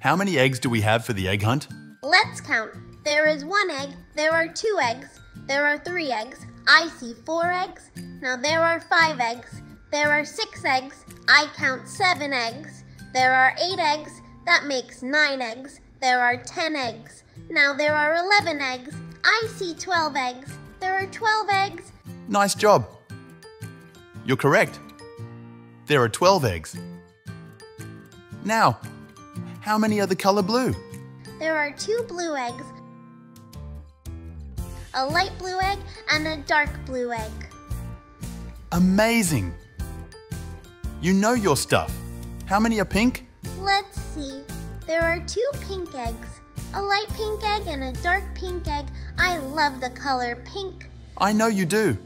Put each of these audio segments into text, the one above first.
How many eggs do we have for the egg hunt? Let's count. There is one egg, there are two eggs, there are three eggs. I see four eggs. Now there are five eggs. There are six eggs. I count seven eggs. There are eight eggs. That makes nine eggs. There are ten eggs. Now there are eleven eggs. I see twelve eggs. There are twelve eggs. Nice job. You're correct. There are 12 eggs. Now, how many are the color blue? There are two blue eggs, a light blue egg and a dark blue egg. Amazing! You know your stuff. How many are pink? Let's see. There are two pink eggs, a light pink egg and a dark pink egg. I love the color pink. I know you do.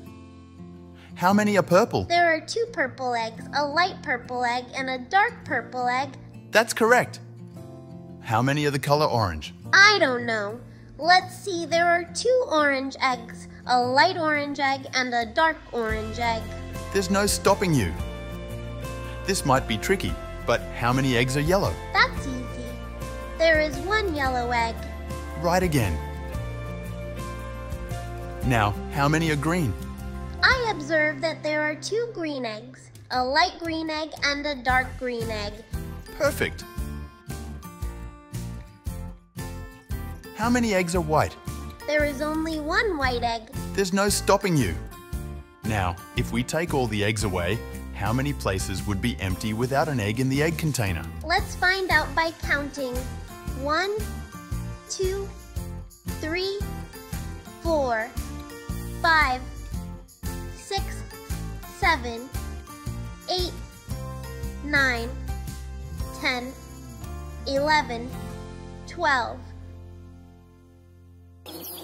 How many are purple? There are two purple eggs, a light purple egg and a dark purple egg. That's correct. How many are the color orange? I don't know. Let's see, there are two orange eggs, a light orange egg and a dark orange egg. There's no stopping you. This might be tricky, but how many eggs are yellow? That's easy. There is one yellow egg. Right again. Now, how many are green? I observe that there are two green eggs, a light green egg and a dark green egg. Perfect. How many eggs are white? There is only one white egg. There's no stopping you. Now, if we take all the eggs away, how many places would be empty without an egg in the egg container? Let's find out by counting. One, two, three, four, five, six, seven, eight, nine, ten, eleven, twelve. Thank you.